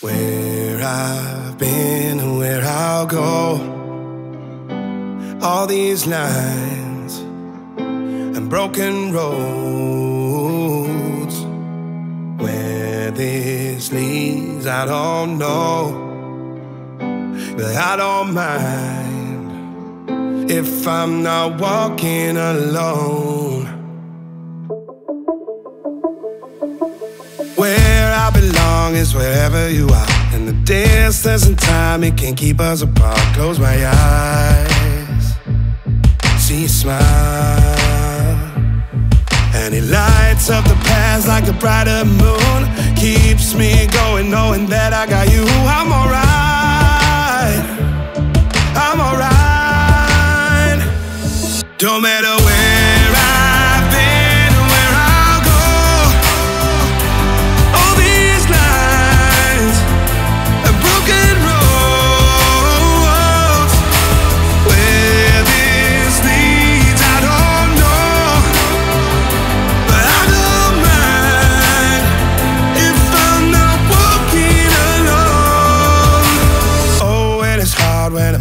Where I've been and where I'll go. All these lines and broken roads. Where this leads, I don't know. But I don't mind if I'm not walking alone. Wherever you are. And the distance and time, it can't keep us apart. Close my eyes, see you smile. And it lights up the past like a brighter moon. Keeps me going, knowing that I got you. I'm alright, I'm alright. Don't matter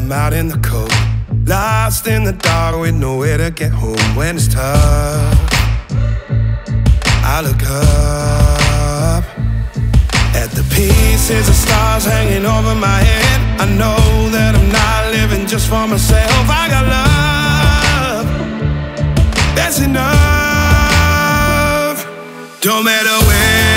I'm out in the cold. Lost in the dark with nowhere to get home when it's tough. I look up at the pieces of stars hanging over my head. I know that I'm not living just for myself. I got love, that's enough. Don't matter where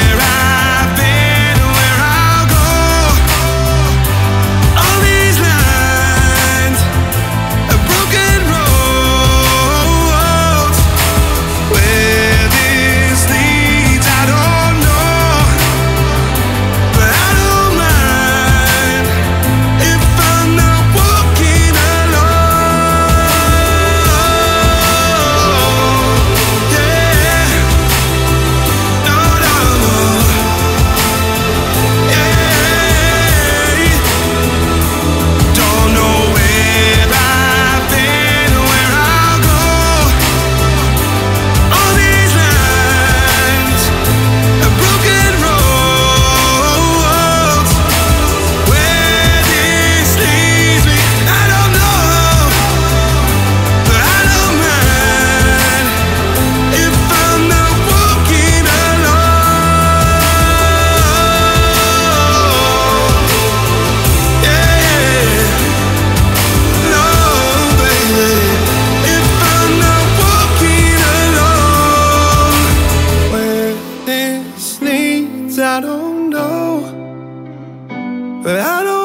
But I don't